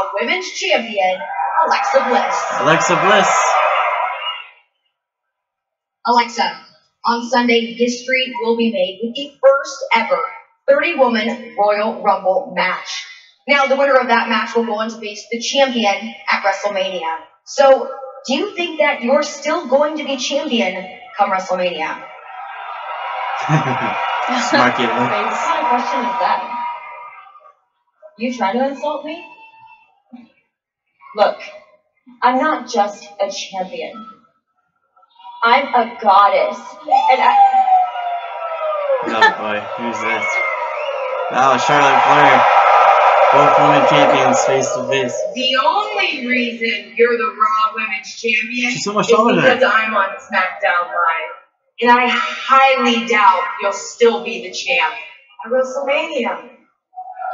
Raw Women's Champion, Alexa Bliss. Alexa Bliss. Alexa, on Sunday, history will be made with the first ever 30 woman Royal Rumble match. Now, the winner of that match will go on to face the champion at WrestleMania. So, do you think that you're still going to be champion come WrestleMania? Smart kid. What kind of question is that? You trying to insult me? Look, I'm not just a champion. I'm a goddess. And I. Oh boy, who's this? Oh, Charlotte Flair. Both women champions face to face. The only reason you're the Raw Women's Champion She's so much is taller because her. I'm on SmackDown Live. And I highly doubt you'll still be the champ at WrestleMania.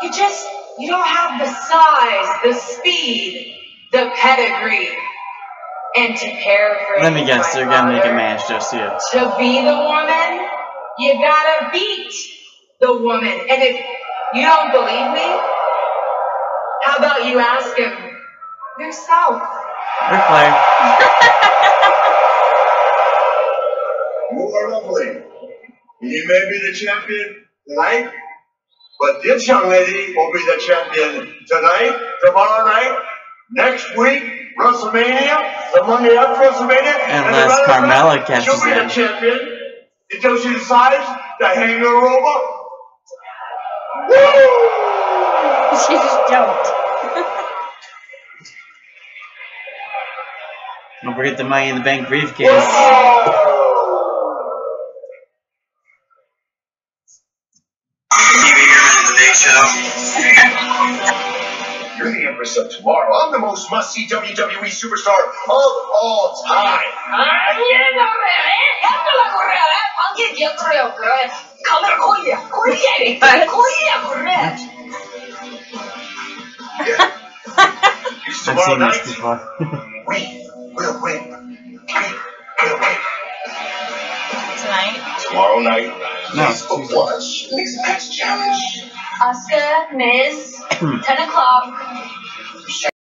You just, you don't have the size, the speed, the pedigree. And to paraphrase Let me guess, my they're gonna make a match just yet. To be the woman, you gotta beat the woman. And if you don't believe me, how about you ask him yourself? Ric Flair. You are lovely. You may be the champion tonight, but this young lady will be the champion tonight, tomorrow night, next week, WrestleMania, the Monday after WrestleMania. and Unless as a matter of Carmella fact, catches She'll be in. the champion until she decides to hang her over. Woo! She just jumped. Don't forget the Money in the Bank briefcase. You're the Empress of Tomorrow. I'm the most must-see WWE superstar of all time. It's I've tomorrow seen night. this before. We will win. We will win. Tonight. Tomorrow night. No, Facebook Watch Mixed Match Challenge. Asuka, Miz, hmm. 10 o'clock.